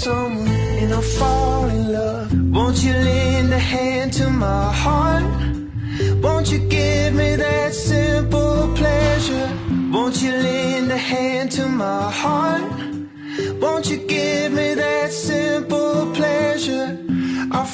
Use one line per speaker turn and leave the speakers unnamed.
someone and I'll fall in love. Won't you lend a hand to my heart? Won't you give me that simple pleasure? Won't you lend a hand to my heart? Won't you give me that simple pleasure? I'll